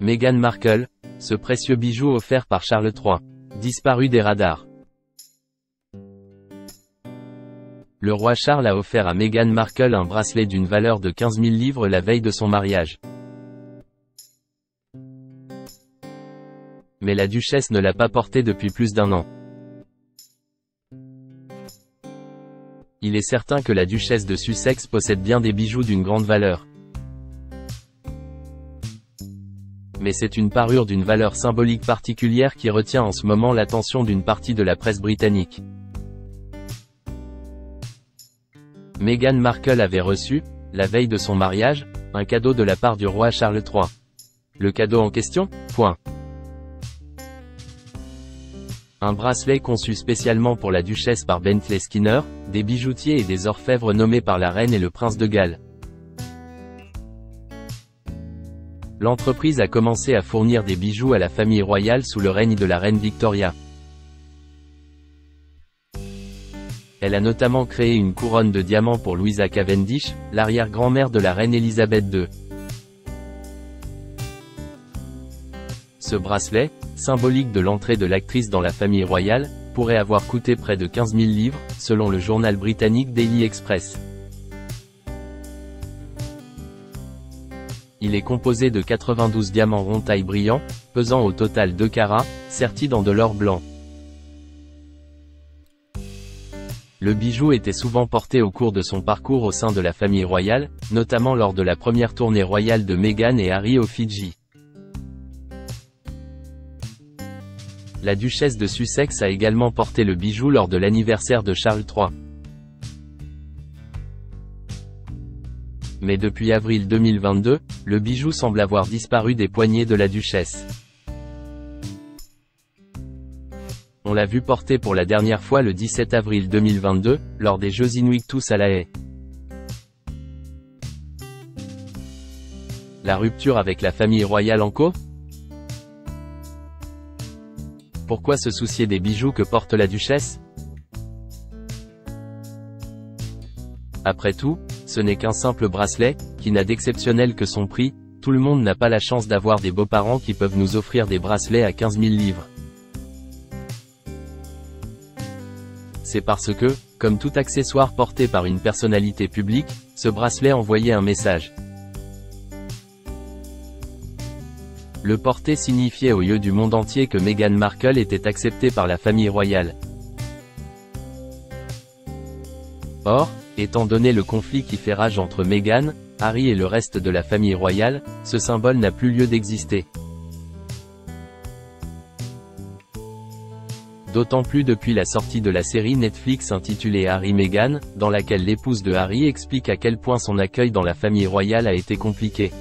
Meghan Markle, ce précieux bijou offert par Charles III, disparu des radars. Le roi Charles a offert à Meghan Markle un bracelet d'une valeur de 15 000 livres la veille de son mariage. Mais la duchesse ne l'a pas porté depuis plus d'un an. Il est certain que la duchesse de Sussex possède bien des bijoux d'une grande valeur. Mais c'est une parure d'une valeur symbolique particulière qui retient en ce moment l'attention d'une partie de la presse britannique. Meghan Markle avait reçu, la veille de son mariage, un cadeau de la part du roi Charles III. Le cadeau en question Point. Un bracelet conçu spécialement pour la duchesse par Bentley Skinner, des bijoutiers et des orfèvres nommés par la reine et le prince de Galles. L'entreprise a commencé à fournir des bijoux à la famille royale sous le règne de la reine Victoria. Elle a notamment créé une couronne de diamants pour Louisa Cavendish, l'arrière-grand-mère de la reine Elisabeth II. Ce bracelet, symbolique de l'entrée de l'actrice dans la famille royale, pourrait avoir coûté près de 15 000 livres, selon le journal britannique Daily Express. Il est composé de 92 diamants rond taille brillants, pesant au total 2 carats, sertis dans de l'or blanc. Le bijou était souvent porté au cours de son parcours au sein de la famille royale, notamment lors de la première tournée royale de Meghan et Harry aux Fidji. La duchesse de Sussex a également porté le bijou lors de l'anniversaire de Charles III. Mais depuis avril 2022, le bijou semble avoir disparu des poignets de la duchesse. On l'a vu porter pour la dernière fois le 17 avril 2022, lors des Jeux Inuit à la haie. La rupture avec la famille royale en co Pourquoi se soucier des bijoux que porte la duchesse? Après tout, ce n'est qu'un simple bracelet, qui n'a d'exceptionnel que son prix, tout le monde n'a pas la chance d'avoir des beaux-parents qui peuvent nous offrir des bracelets à 15 000 livres. C'est parce que, comme tout accessoire porté par une personnalité publique, ce bracelet envoyait un message. Le porter signifiait aux yeux du monde entier que Meghan Markle était acceptée par la famille royale. Or, Étant donné le conflit qui fait rage entre Meghan, Harry et le reste de la famille royale, ce symbole n'a plus lieu d'exister. D'autant plus depuis la sortie de la série Netflix intitulée Harry Meghan, dans laquelle l'épouse de Harry explique à quel point son accueil dans la famille royale a été compliqué.